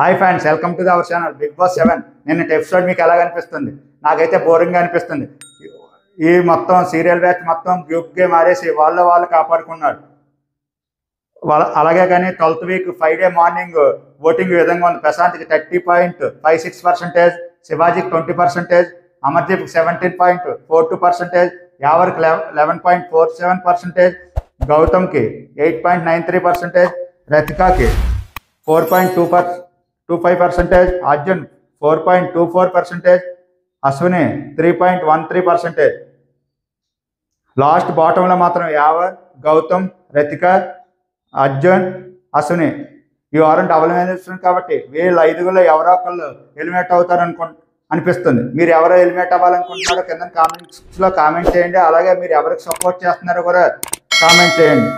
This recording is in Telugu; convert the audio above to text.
Hi friends welcome to our channel Bigg Boss seven. నిన్న ఎపిసోడ్ మీకు ఎలా అనిపిస్తుంది? నాకైతే బోరింగ్గా అనిపిస్తుంది. ఈ మొత్తం సీరియల్ బ్యాచ్ మొత్తం గ్రూప్గా మారేసి వాళ్ళ వాళ్ళు కాపాడుకున్నారు. వాళ్ళ అలాగే కానీ twelfth week Friday morning voting విధంగా ఉంది. ప్రశాంత్కి thirty point five six percentage శివాజీకి twenty percentage అమర్దీప్కి seventeen point four two percentage యావర్కి eleven point four seven percentage గౌతమ్కి eight point nine three percentage రతికాకి four point two percent two five percentage Arjun four point two four percentage Ashwini three point one three percentage last బాటంలో మాత్రం యావర్ గౌతమ్ రతిక అర్జున్ అశ్విని ఈ వారం డబుల్ మేనేజ్మెంట్ కాబట్టి వీళ్ళు ఐదుగురులో ఎవరో ఒకళ్ళు ఎలిమినేట్ అవుతారు అనుకు అనిపిస్తుంది. మీరు ఎవరో ఎలిమినేట్ అవ్వాలనుకుంటున్నారో కింద కామెంట్స్లో కామెంట్ చేయండి. అలాగే మీరు ఎవరికి సపోర్ట్ చేస్తున్నారో కూడా కామెంట్ చేయండి.